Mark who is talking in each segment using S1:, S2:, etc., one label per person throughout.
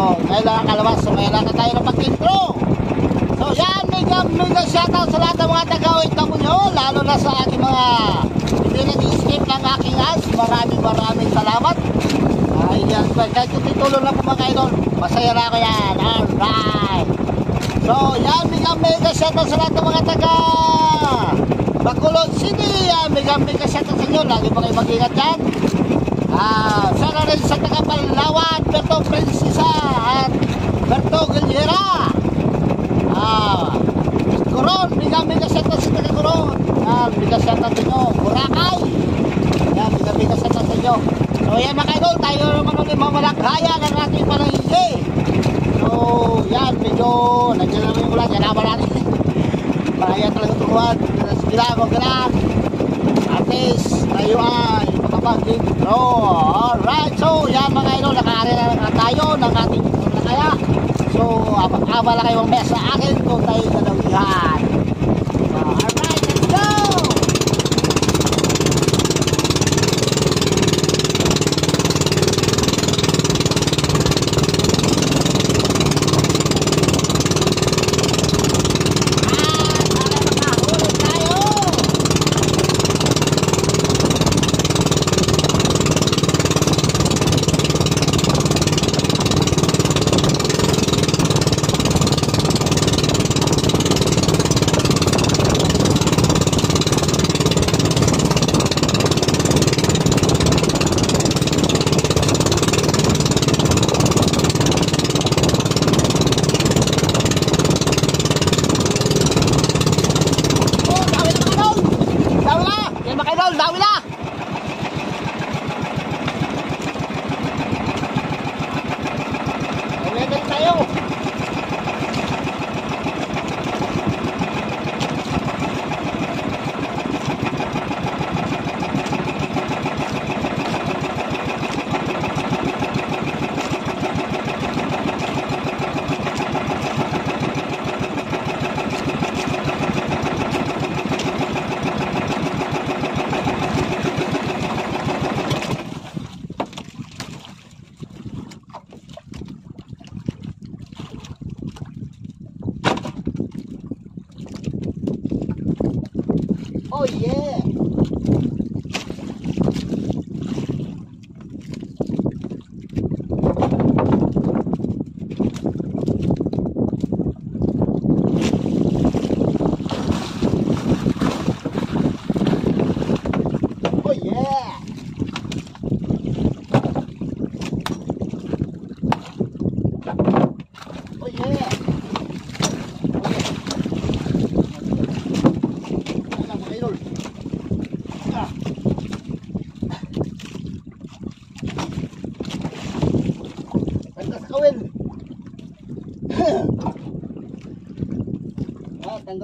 S1: So, ngayon na nakalawas. So, ngayon na tayo ng pag-intro. So, yan, mega, mega shoutout sa lahat ng mga taga-OFW, lalo na sa aking mga hindi nag-escape ng aking ads. Maraming maraming salamat. Ayan, kahit yung titulo lang po mga idol, masaya na ako yan. Alright. So, yan, mega mega shoutout sa lahat ng mga taga Bacolod City. Yan, mega mega shoutout sa inyo. Lagi pa kayo mag-ingat dyan. Ah, sana rin sa taga Palawan, Berto Princesa at Berto Gilera. Ah, Coron, mega mega shoutout sa taga Coron. Yan, mega shoutout sa inyo. Boracay. Yan, mega mega shoutout sa inyo. So yan mga idol, tayo naman ulit mamalakaya ng ating panahigi. So yan, medyo nandiyan naman yung ulan, yan naman natin. Kaya talaga turuan, sige lang, huwag ka lang. At least, tayo ay draw. Alright, so yan mga idol, nakaari na lang tayo ng ating kaya. So, abala kayo mamaya sa akin kung tayo dalawihan. So,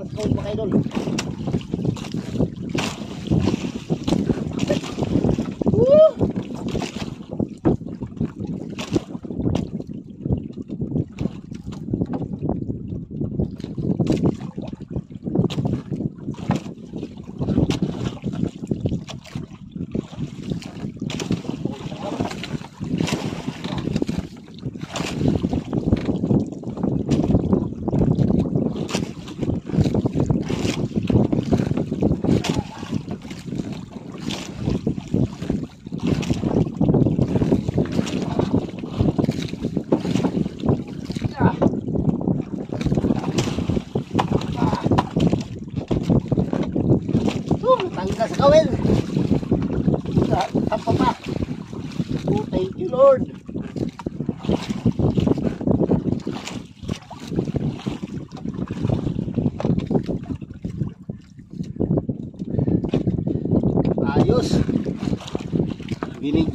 S1: sa kawin mga.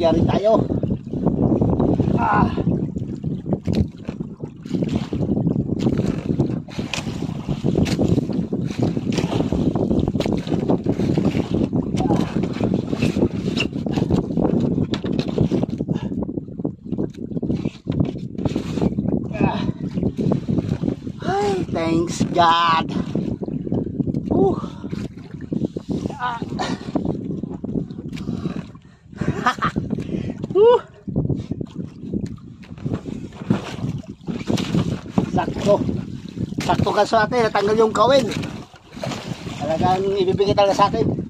S1: Nagyari tayo. Ah. Ah. Ay, thanks God. Sakto. Sakto ka sa atin, natanggal yung kawin. Talagang ibibigay talaga sa atin.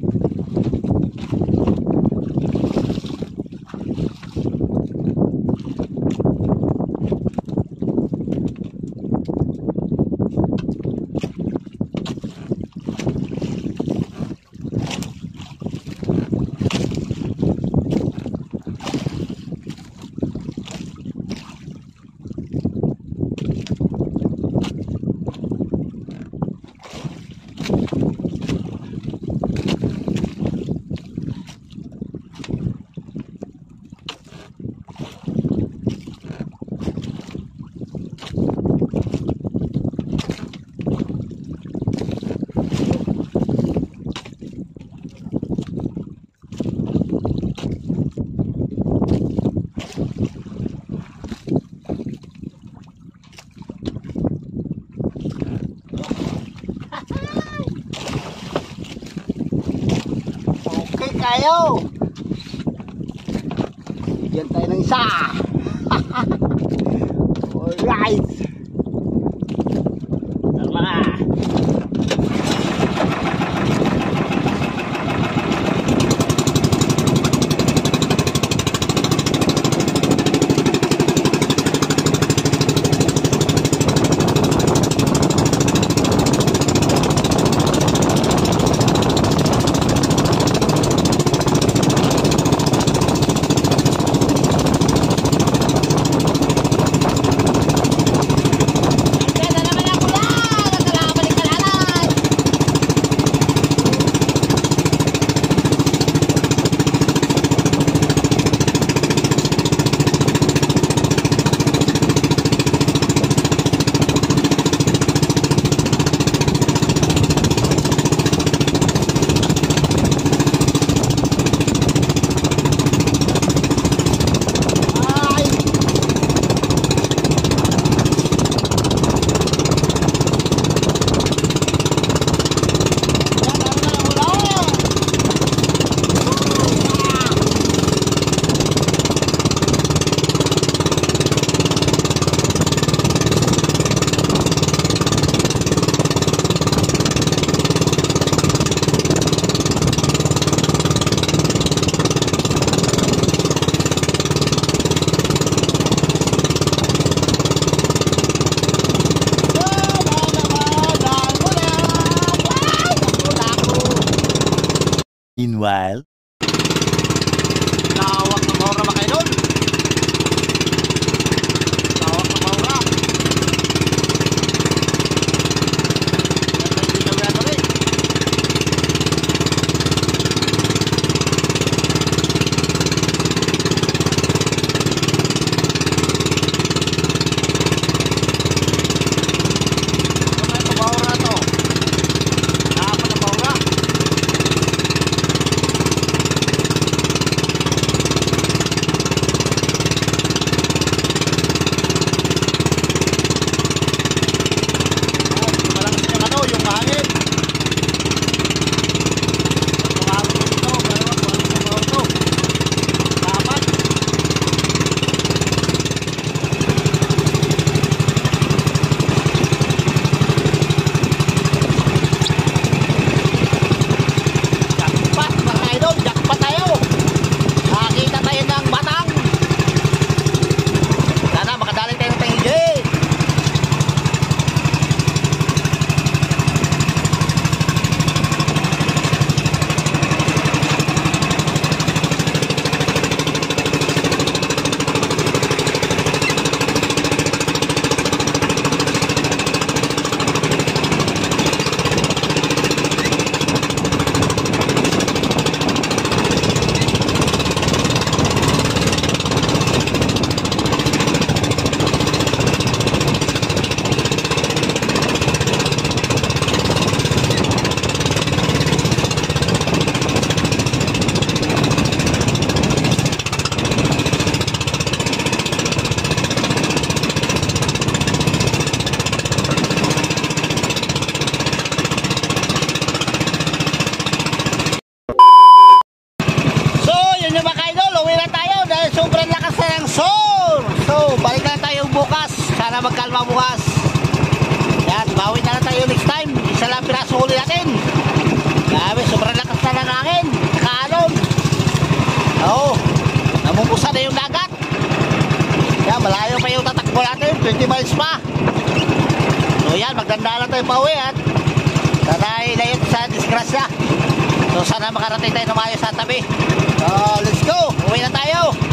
S1: Kayo. Bigyan tayo ng isa. Alright.
S2: Meanwhile,
S1: tayo pa uwi at sana ilayot sa disgrasya. So sana makarating tayo na maayos sa tabi. So let's go. Uwi na tayo.